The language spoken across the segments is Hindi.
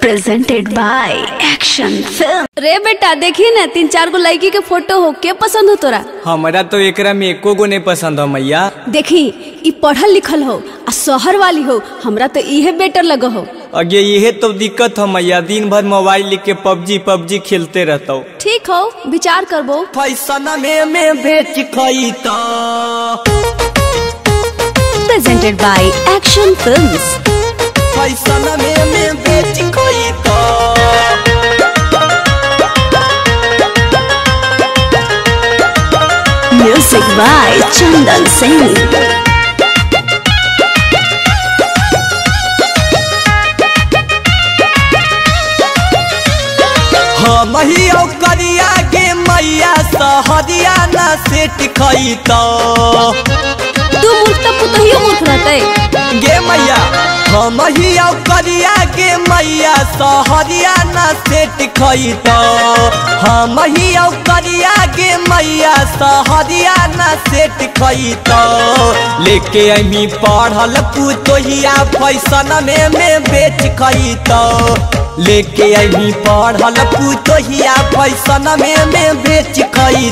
presented by Action Film. रे बेटा देखी ना तीन चार गो लड़की के फ़ोटो हो के पसंद हो तोरा? हमारा तो एकरा में एको गो नहीं पसंद हो मैया। देखी ई पढ़ल लिखल हो आ शहर वाली हो हमरा तो इहे बेटर लग हो। अगे यही तो दिक्कत हो मैया। दिन भर मोबाइल लेके पबजी पबजी खेलते रहता। हूँ ठीक हो विचार करबो। फैसन में में बेच खई तो Presented by Action Films. Fashion में में बेच By Chandan Singh. हम करिया के मैया सहरिया ना सेट खई तो मैया सहरिया ना सेट खई हम करिया गे मैया सहरिया ना सेट खई लेके अमी पढ़ल पुतोहिया फैसन में में बेच तो लेके अमी पढ़ल पुतोहिया फैसन में में बेच खई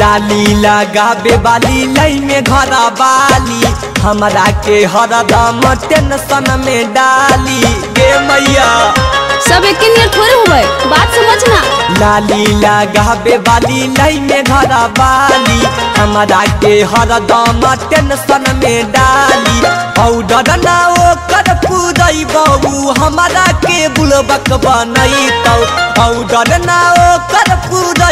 लाली लगाबे वाली लई में घरा बाली। हमरा के हरदम टेंशन में डाली। गे मैया। सब एक थोड़े हुए बात समझना लाली लगाबे वाली लई में घरा बाली। हमरा के हरदम टेंशन में डाली। औडर ना ओकर पूरई बहू हमरा के बुलबक बनई तो औडर ना ओकर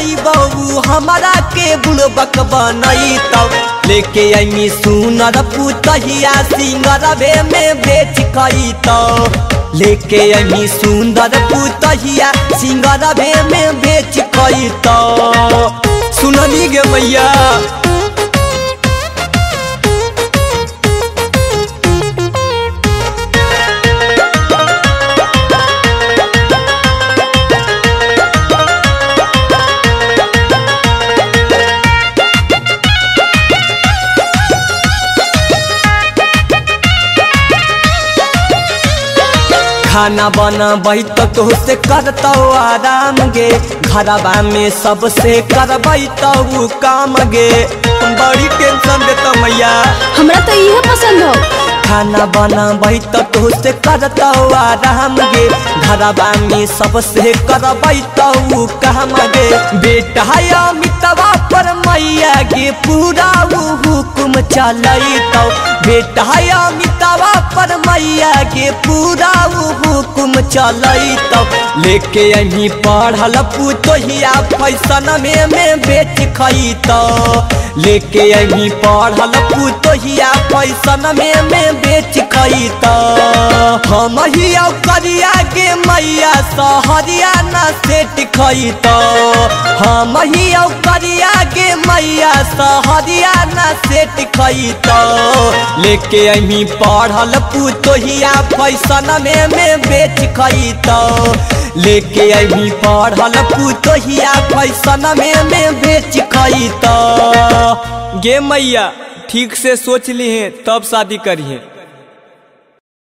पूरई बहू, हमारा के बुल बनई तो लेके अमी सुनर, पुतहिया सिंगरवे में बेच कई तो लेके अमी सुंदर पुतहिया सिंगरवे में बेच कई तो सुनली गे मैया खाना बनबै तो तोहसे करतौ आराम गे घरबा में सबसे करबै तो काम गे बड़ी टेंशन देता मैया। हमरा तो इहे पसंद हो। खाना बनबै तो तोहसे करतौ आराम गे घरबा में सबसे करबै तो काम गे बेटा अमितवा पर मैया गे पूरा हुकुम चलैतौ। बेटा अमितवा मैया गे पूरा हुकुम चलैतौ लेके अही पढ़ल पुतोहिया फैसन में में बेच खैतौ लेके अही पढ़ल पुतोहिया फैसन में में बेच खैतौ हम ही करिया गे मैया सहरिया ना सेट खैतौ हम ही करिया गे मैया सहरिया ना सेट तो। लेके अही पढ़ल पुतोहिया फैसन में में बेच खैतौ लेके अही पढ़ल पुतोहिया फैसन में में बेच खैतौ गे मैया, ठीक से सोच ली तब शादी करिए